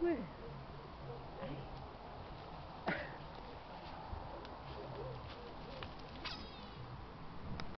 to.